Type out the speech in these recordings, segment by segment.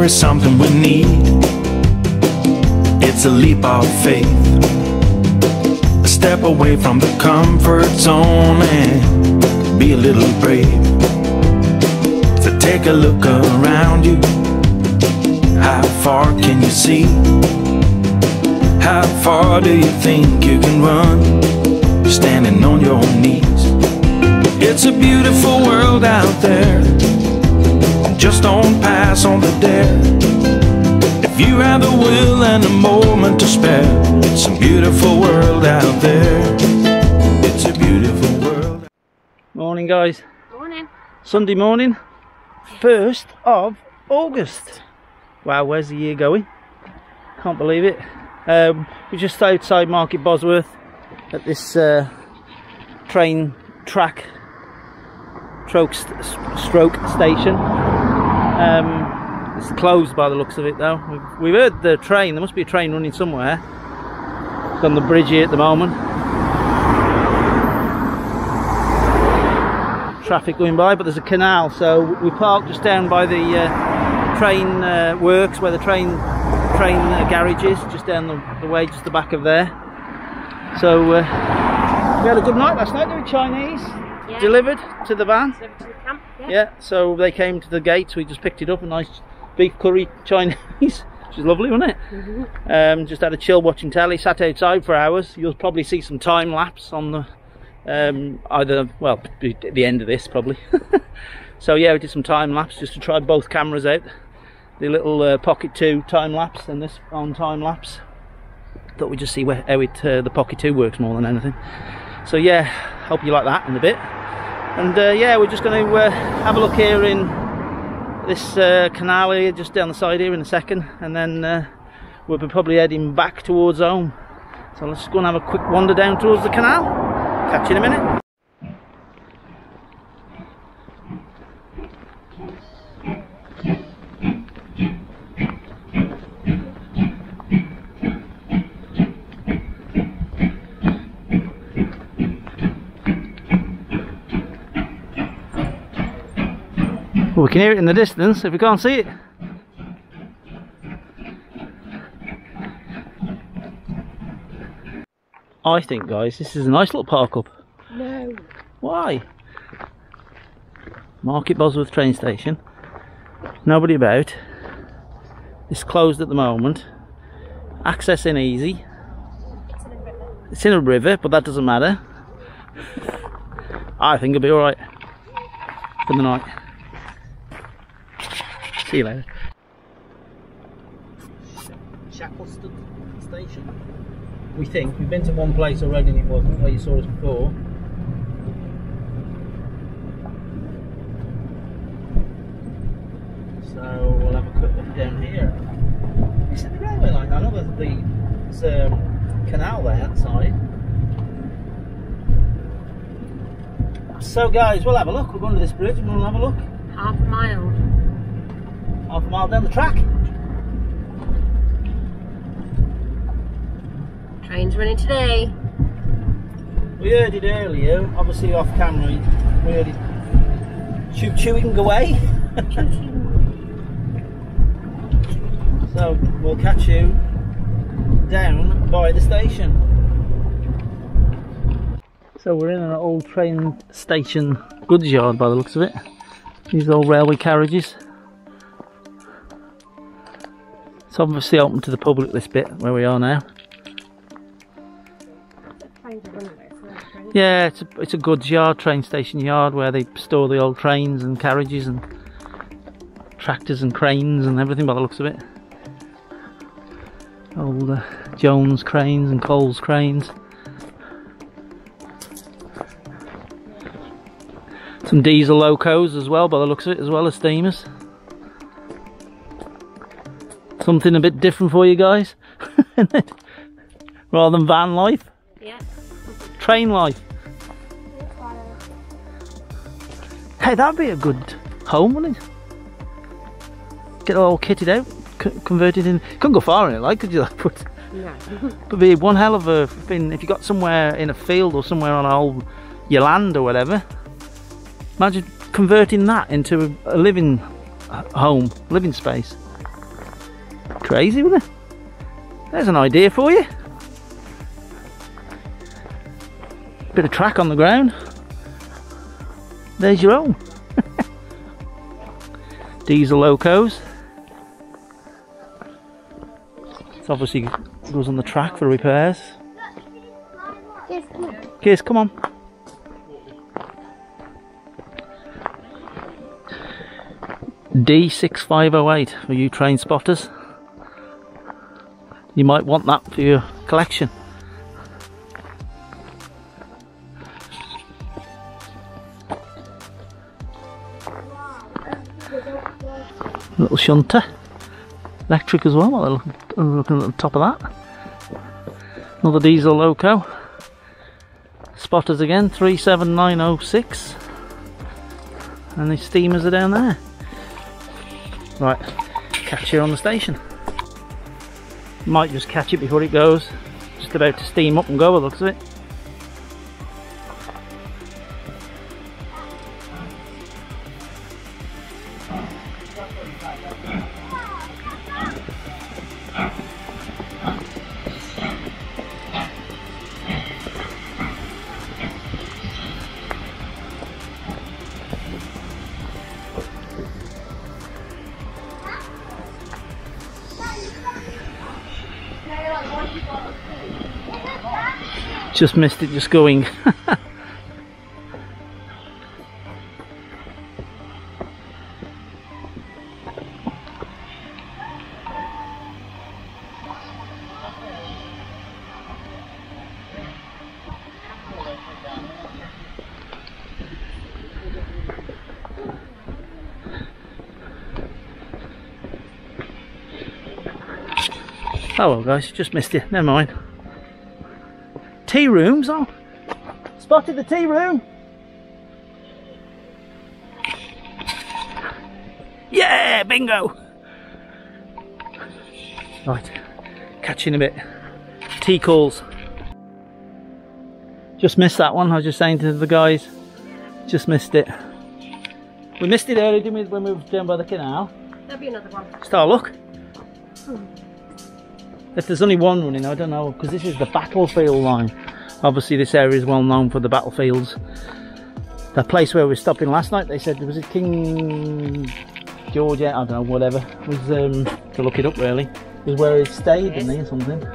there is something we need. It's a leap of faith. A step away from the comfort zone and be a little brave. So take a look around you. How far can you see? How far do you think you can run? Standing on your knees. It's a beautiful world out there. Just don't pass on the dare. And a moment to spare, it's a beautiful world out there. It's a beautiful world. Morning, guys. Morning. Sunday morning, 1st of August. Wow, where's the year going? Can't believe it. Um, we're just outside Market Bosworth at this uh, train track stroke, st stroke station. Um, it's closed by the looks of it though. We've, we've heard the train, there must be a train running somewhere. It's on the bridge here at the moment. Traffic going by, but there's a canal, so we parked just down by the uh, train uh, works where the train train uh, garage is, just down the, the, way, just the back of there. So uh, we had a good night last night. They were Chinese Yeah. delivered to the van. To the camp. Yeah. Yeah, so they came to the gates, we just picked it up, a nice beef curry Chinese, which is lovely, wasn't it? Um, just had a chill watching telly, sat outside for hours. You'll probably see some time lapse on the, um, either, well, at the end of this probably. so yeah, we did some time lapse just to try both cameras out. The little uh, Pocket 2 time lapse and this on time lapse. Thought we'd just see where, how it, uh, the Pocket 2 works more than anything. So yeah, hope you like that in a bit. And uh, yeah, we're just going to uh, have a look here in this uh, canal here, just down the side here in a second, and then uh, we'll be probably heading back towards home. So let's go and have a quick wander down towards the canal. Catch you in a minute. Can hear it in the distance if we can't see it. I think, guys, this is a nice little park up. No. Why? Market Bosworth train station. Nobody about. It's closed at the moment. Access in easy. It's in a river, but that doesn't matter. I think it'll be alright for the night. See you later. Shackleston station. We think. We've been to one place already and it wasn't where you saw us before. So we'll have a quick look down here. Is it the railway line? I know there's the there's a canal there outside. So guys, we'll have a look. We're going to this bridge and we'll have a look. Half a mile. Half a mile down the track. Train's running today. We heard it earlier, obviously off camera. We heard it chew chewing away. so we'll catch you down by the station. So we're in an old train station goods yard by the looks of it. These old railway carriages. It's obviously open to the public this bit where we are now. Yeah, it's a, it's a goods yard, train station yard where they store the old trains and carriages and tractors and cranes and everything by the looks of it. Old uh, Jones cranes and Coles cranes. Some diesel locos as well by the looks of it, as well as steamers. Something a bit different for you guys, rather than van life, Yeah. train life. Hey, that'd be a good home, wouldn't it? Get all kitted out, c- converted in. Couldn't go far in it, like, could you? Like, but No. It'd be one hell of a thing if you got somewhere in a field or somewhere on old your land or whatever. Imagine converting that into a, a living home, living space. Crazy, wasn't it? There's an idea for you. Bit of track on the ground. There's your own. Diesel locos. It's obviously goes on the track for repairs. Yes, come on. Kiss, come on. D6508 for you train spotters. You might want that for your collection. Little shunter. Electric as well, they're looking at the top of that. Another diesel loco. Spotters again, 37906. And the steamers are down there. Right, catch you on the station. Might just catch it before it goes. Just about to steam up and go, it looks of it. Just missed it just going. Oh well guys, just missed you, never mind. Tea rooms, oh. Spotted the tea room. Yeah, bingo. Right, catch you in a bit. Tea calls. Just missed that one, I was just saying to the guys. Just missed it. We missed it earlier, didn't we, when we were down by the canal? There'll be another one. Star look. Hmm. If there's only one running, I don't know, because this is the battlefield line. Obviously, this area is well known for the battlefields. The place where we were stopping last night, they said, there was a King George? I don't know, whatever. Was um, to look it up really. Was where he stayed, didn't he, or something?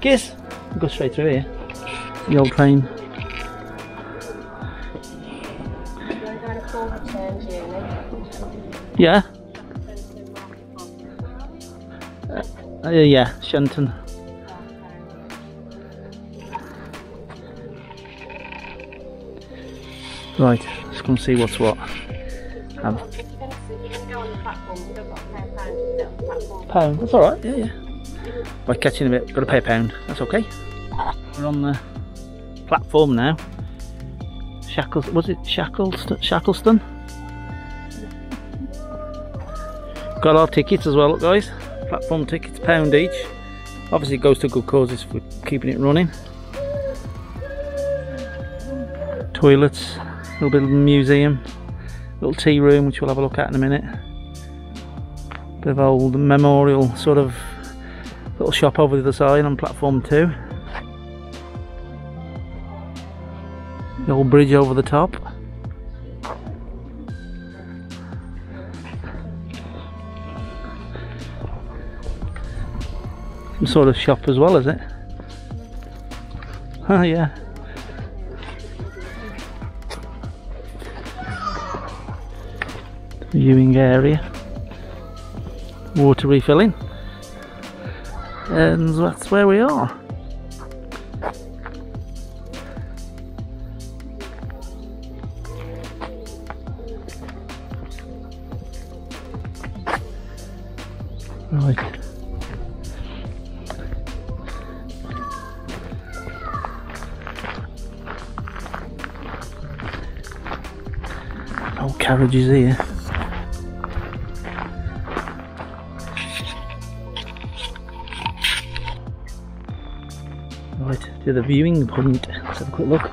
Kiss. We'll go straight through here. The old train. We're going to full return journey. Yeah. Uh, yeah, Shenton. Right, let's come see what's what. Um, pound that's alright, yeah, yeah. Right, catching a bit, got to pay a pound, that's okay. We're on the platform now. Shackles, was it Shackleston? Shackleston? Got our tickets as well, guys. Platform tickets, pound each. Obviously, goes to good causes for keeping it running. Toilets, a little bit of museum, little tea room, which we'll have a look at in a minute. Bit of old memorial sort of little shop over the other side on platform two. The old bridge over the top. Some sort of shop as well, is it? Oh yeah. Viewing area. Water refilling. And that's where we are. Here. Right, to the viewing point. Let's have a quick look.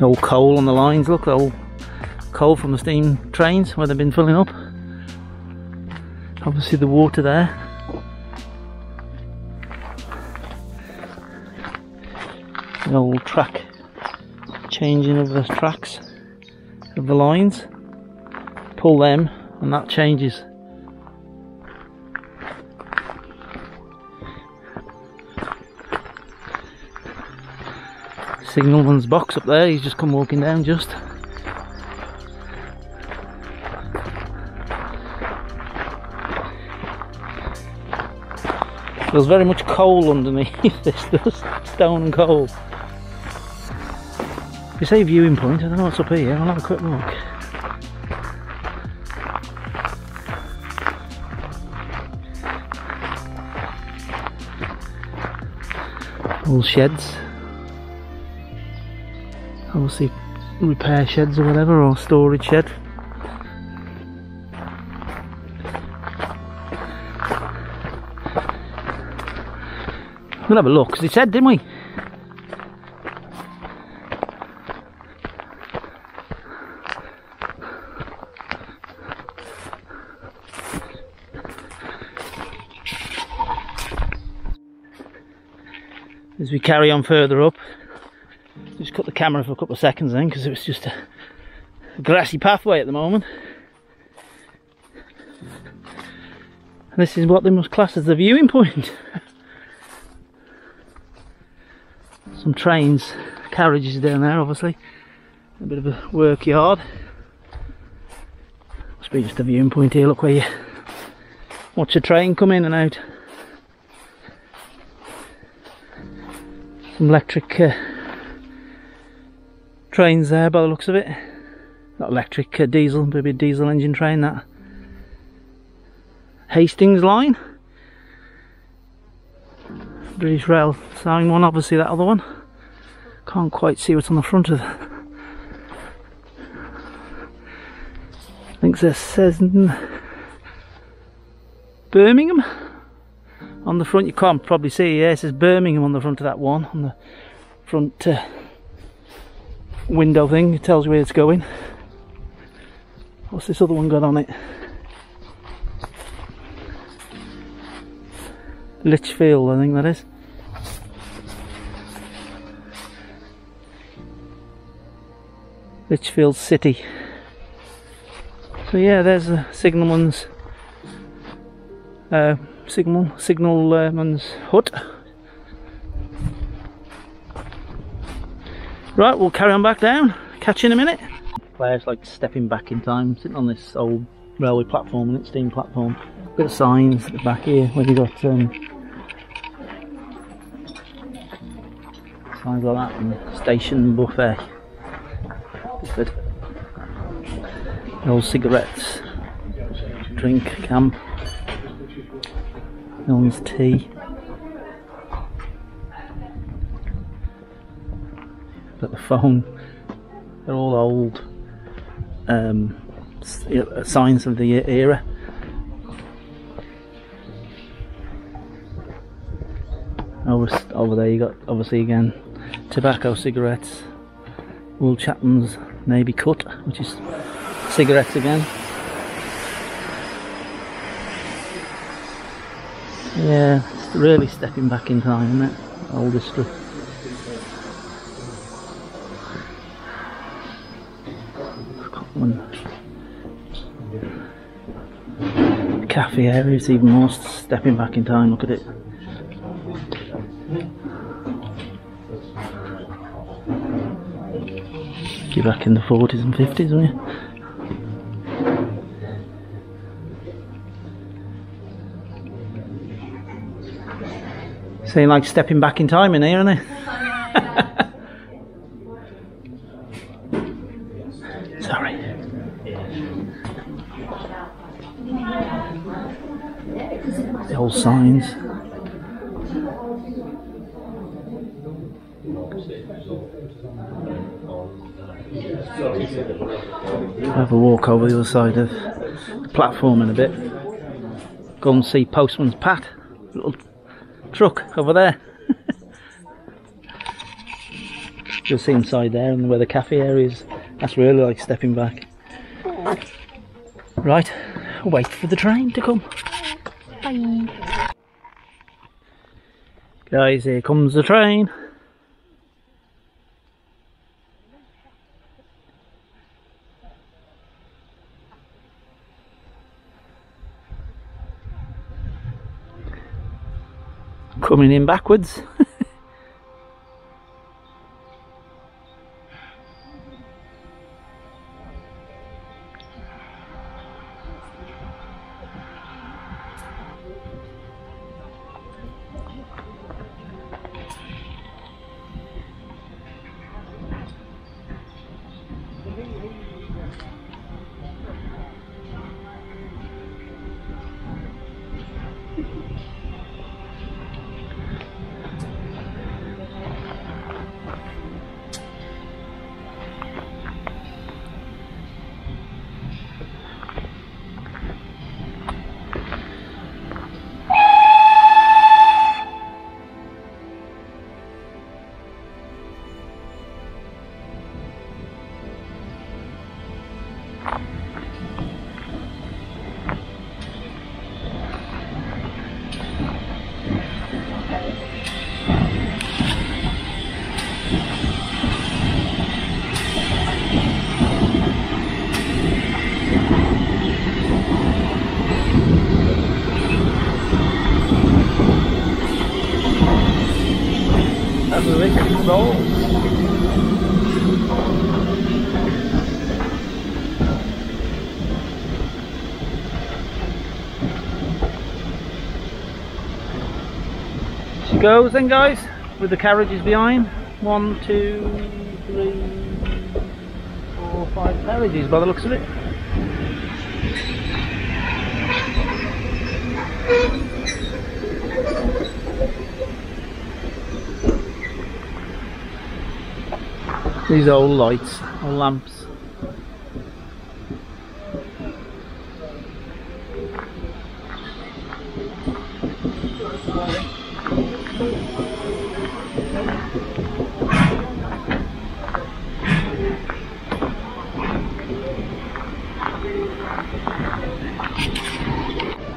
All coal on the lines, look, all coal from the steam trains where they've been filling up. Obviously the water there. The old track changing of the tracks of the lines. Pull them and that changes. Signalman's box up there, he's just come walking down just. There's very much coal underneath this, there's stone and coal. You say viewing point, I don't know what's up here, I'll have a quick look. All sheds. Obviously repair sheds or whatever, or storage shed. We'll have a look, because it said, didn't we? Carry on further up, just cut the camera for a couple of seconds then, because it was just a grassy pathway at the moment. This is what they must class as the viewing point. some trains, carriages down there obviously. A bit of a work yard. Must be just a viewing point here, look where you watch a train come in and out. Some electric uh, trains there by the looks of it. Not electric, uh, diesel, maybe a diesel engine train that. Hastings line. British Rail sign one, obviously that other one. Can't quite see what's on the front of it. I think it says Birmingham on the front. You can't probably see. Yeah, it says Birmingham on the front of that one on the front uh, window thing. It tells you where it's going. What's this other one got on it? Lichfield, I think that is. Lichfield City. So yeah, there's the signalman's uh, signal signalman's hut. Right, we'll carry on back down. Catch you in a minute. Players like stepping back in time, sitting on this old railway platform and its steam platform. Bit of signs at the back here where you got um, signs like that and station buffet. Good. No cigarettes, drink camp, no one's tea. But the phone, they're all old um, signs of the era. Over, over there you got obviously again tobacco cigarettes Will Chapman's Navy Cut which is cigarettes again yeah it's really stepping back in time isn't it? Old history. Scotland cafe area is even more stepping back in time look at it. You're back in the 40s and 50s, aren't you? Saying like stepping back in time in here, aren't they? Sorry. The old signs. Have a walk over the other side of the platform in a bit. Go and see Postman's Pat, little truck over there. You'll see inside there and where the cafe area is. That's really like stepping back. Right, wait for the train to come. Bye. Guys, here comes the train. Coming in backwards. Goes then guys, with the carriages behind. One, two, three, four, five carriages by the looks of it. These are all lights, all lamps.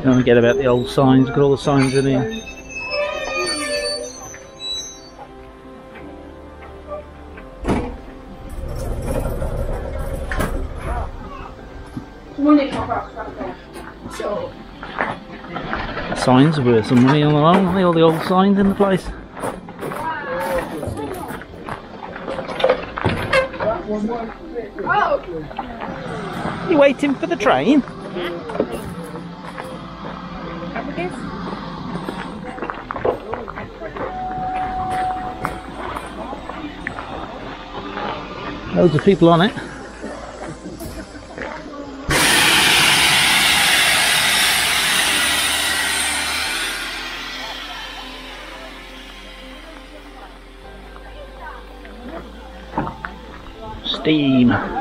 Don't forget about the old signs, got all the signs in here. Signs are worth some money on their own, aren't they? All the old signs in the place. You waiting for the train? Loads of people on it. Steam.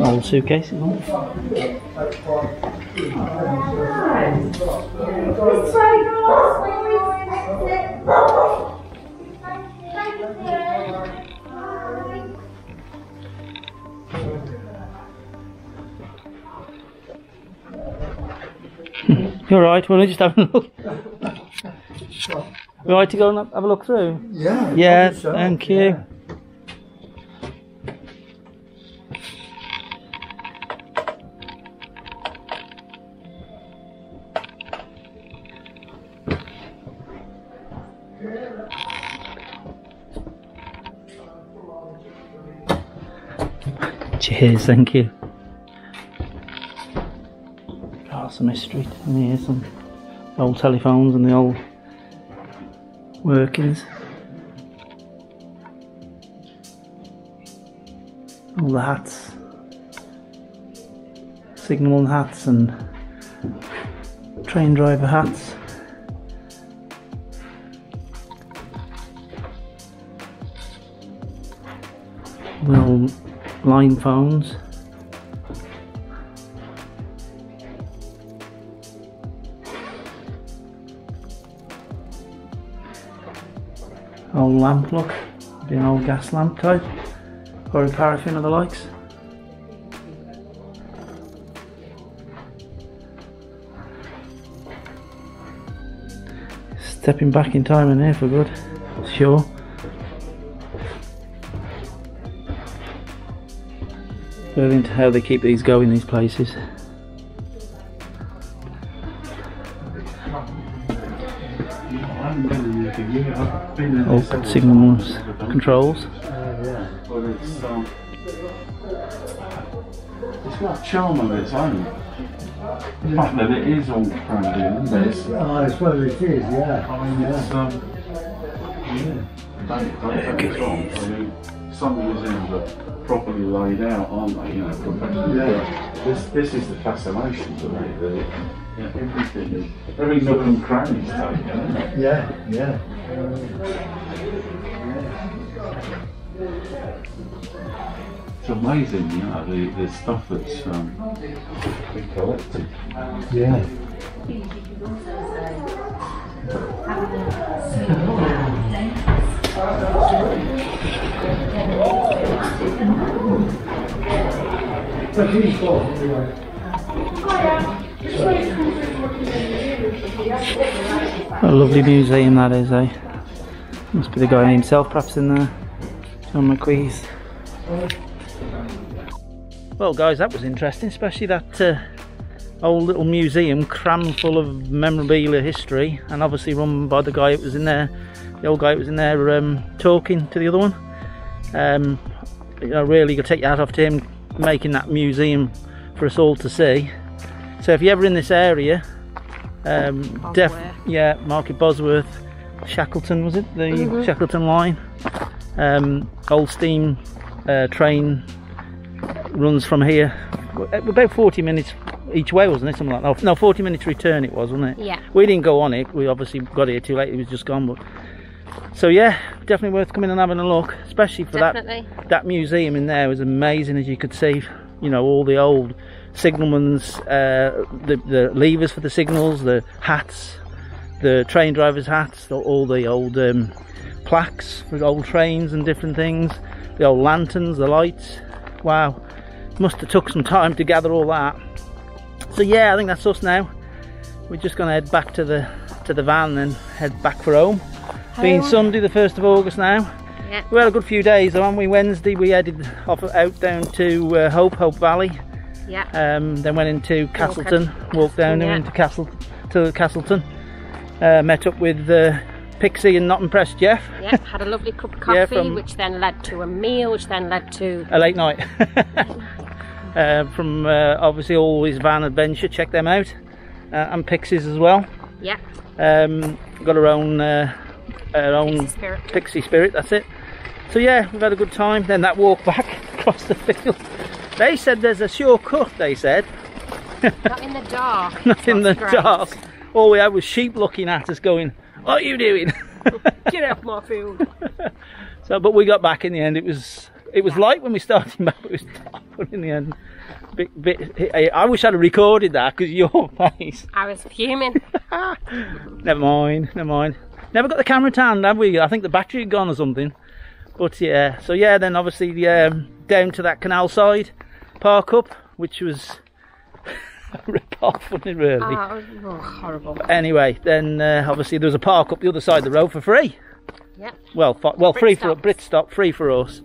Old suitcase. isn't? You're right. To just have a look? You right to go and have a look through? Yeah. Yeah. so, Thank you. yeah. Cheers, thank you. Oh, some history in here, some old telephones and the old workings. All the hats, signal hats and train driver hats. Phones. Old lamp look, be an old gas lamp type, or a paraffin or the likes. Stepping back in time in here for good, sure. Brilliant how they keep these going, these places. Oh, signals, controls. But it's, it's got charm of its own. The fact that it is all crammed in, isn't it? It's, Oh, that's what it is, yeah. I mean, it's, um, don't, don't get me wrong, I mean, some museums are properly laid out, aren't they, you know, professionally. Yeah. This, this is the fascination to me, that yeah, everything is, every nook and cranny is taken, isn't it? Yeah, yeah. It's amazing, you know, the, the stuff that's, um, been collected. Yeah. A lovely museum that is, eh? Must be the guy himself, perhaps in there. John McQuee's. Well, guys, that was interesting, especially that uh, old little museum crammed full of memorabilia history, and obviously run by the guy that was in there, the old guy was in there um, talking to the other one. Um, you know, really, to take your hat off to him making that museum for us all to see. So, if you're ever in this area, um, def- yeah, Market Bosworth, Shackleton was it? The Shackleton line. Um, old steam uh, train runs from here. About 40 minutes each way, wasn't it? Something like that. No, 40 minutes return it was, wasn't it? Yeah. We didn't go on it. We obviously got here too late. It was just gone. But So yeah, definitely worth coming and having a look, especially for Definitely. that that museum in there was amazing as you could see. You know all the old signalman's, uh, the the levers for the signals, the hats, the train drivers' hats, the, all the old um, plaques for old trains and different things, the old lanterns, the lights. Wow, must have took some time to gather all that. So yeah, I think that's us now. We're just gonna head back to the to the van and head back for home. Being. Sunday, the first of August now. Yeah. We had a good few days, though, on we Wednesday we headed off out down to uh, Hope, Hope Valley. Yeah. Um, then went into Castleton, walked down yeah. into Castle to Castleton. Uh, met up with uh, Pixie and Not Impressed Jeff. yeah. Had a lovely cup of coffee, Yeah, from- which then led to a meal, which then led to a late night uh, from uh, obviously always van adventure check them out uh, and pixies as well yeah. um, got our own uh, our own Pixie Spirit. pixie spirit that's it so yeah we've had a good time then that walk back across the field they said there's a shortcut they said Not in the dark. not in the great. dark all we had was sheep looking at us going what are you doing Get off my field. so but we got back in the end it was it was light when we started back but it was dark But in the end bit, bit, I- I wish I'd have recorded that because your face I was fuming. Never mind, never mind. Never got the camera turned, have we? I think the battery had gone or something. But yeah, so yeah, then obviously um, down to that canal side, park up, which was rip off, wasn't it really? Oh, horrible. Anyway, then uh, obviously there was a park up the other side of the road for free. Yeah. Well, well, free for Britstop. Britstop, free for us.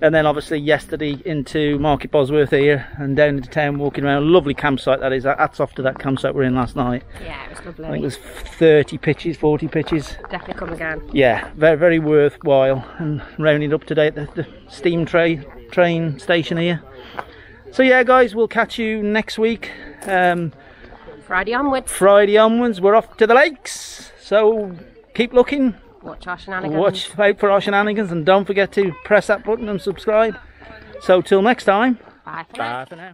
And then obviously yesterday into Market Bosworth here and down into town walking around. Lovely campsite that is. Hats off to that campsite we're in last night. Yeah, it was lovely. I think it was 30 pitches, 40 pitches. Definitely come again. yeah, very very worthwhile and rounding up today at the, the steam tray train station here. So yeah, guys, we'll catch you next week. Um, Friday onwards. Friday onwards, we're off to the lakes. So keep looking, Watch our shenanigans. watch out for our shenanigans, and don't forget to press that button and subscribe. So till next time, Bye for now. bye for now.